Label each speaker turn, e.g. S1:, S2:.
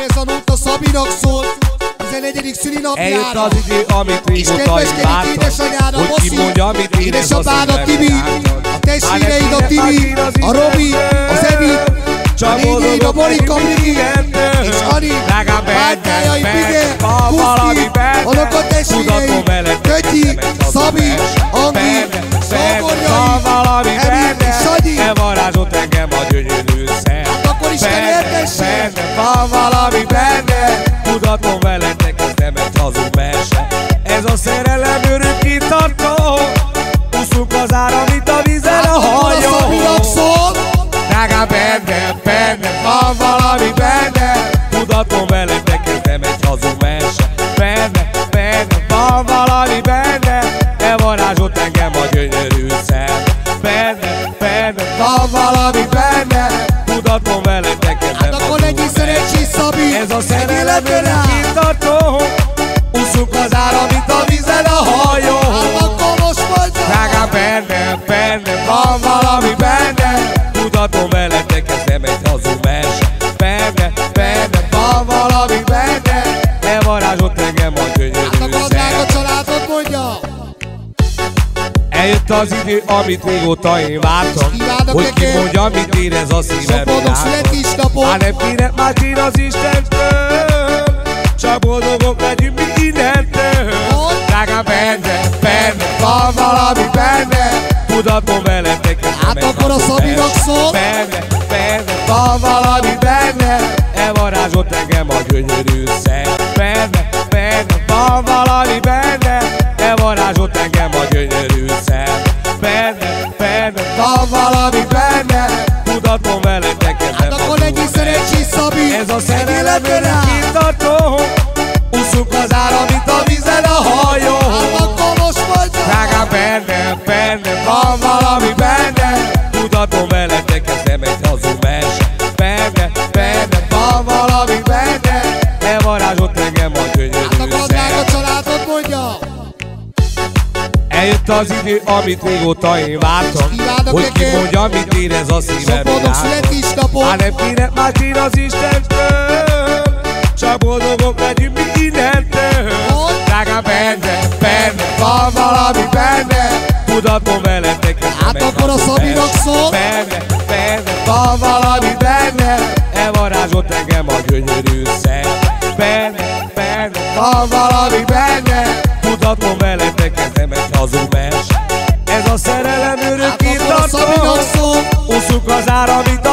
S1: Akkor ez a nóta Szabinak szól 14. szülinapjára.
S2: Eljött az idő, amit
S1: És
S2: régóta
S1: kedveskedik
S2: vártam
S1: édesanyára,
S2: Hogy kimondja, amit a
S1: édesapád a Tibi, a testvéreid a Tibi, a Robi, az Evi, a lényeid a Monika, Miki, és Ani, bátyájai, Pige, Puszki, annak a testvéreid, Kötyi, Szabi, Angi,
S2: Benne, van valami benne Tudatom veletek, ez nem egy hazug mese. Ez a szerelem örökké tartó Úszunk az áram, mint a vízen a hajó. Drágám, benne, benne, van valami benne Tudatom veletek, ez nem egy hazug mese. Benne, benne, van valami benne Elvarázsolt engem a gyönyörű szem Benne, benne, van valami benne a szerelem
S1: Illetve rá.
S2: örökké tartó Úszunk az áram, mint a vízen a hajó.
S1: Hát akkor most mondja
S2: Drágám, benne, benne, van valami benne. Tudatom veletek, ez nem egy hazug mese Benne, benne, van valami benne. Elvarázsolt engem a
S1: Hát
S2: gyönyörű
S1: akkor a drága
S2: szem
S1: családot mondja.
S2: Eljött az idő, amit régóta én vártam. Hogy kimondja, amit érez a szívem
S1: Sok boldog
S2: irányban.
S1: Születésnapot.
S2: Már nem kéne más én az Istentől. Csak boldogok legyünk mi innentől? Drágám, benne, benne, van valami benne. Tudatom veletek ez
S1: Hát akkor a Szabinak szól.
S2: Benne, benne, van valami benne. Elvarázsolt engem a gyönyörű szem. Benne, benne, van valami benne. Elvarázsolt engem a gyönyörű Örökké tartó Úszunk az áram, mint a vízen a hajó.
S1: Hát akkor most mondja
S2: Drágám, benne, benne, van valami benne. Tudatom veletek, ez nem egy hazug mese Benne, benne, van valami benne. Elvarázsolt engem a
S1: Hát
S2: gyönyörű
S1: akkor a drága
S2: szem
S1: családot mondja.
S2: Eljött az idő, amit régóta én vártam. Hogy
S1: neked.
S2: kimondja, amit érez a szívem
S1: Sok boldog születésnapot
S2: Tudatom veletek
S1: Hát akkor a Szabinak szól.
S2: Benne, benne, van valami benne. Elvarázsolt engem a gyönyörű szem. Benne, benne, van valami benne. Tudatom veletek ez nem egy hazug vers. Ez a szerelem örökké
S1: Hát a
S2: tartó Úszunk az áram, mint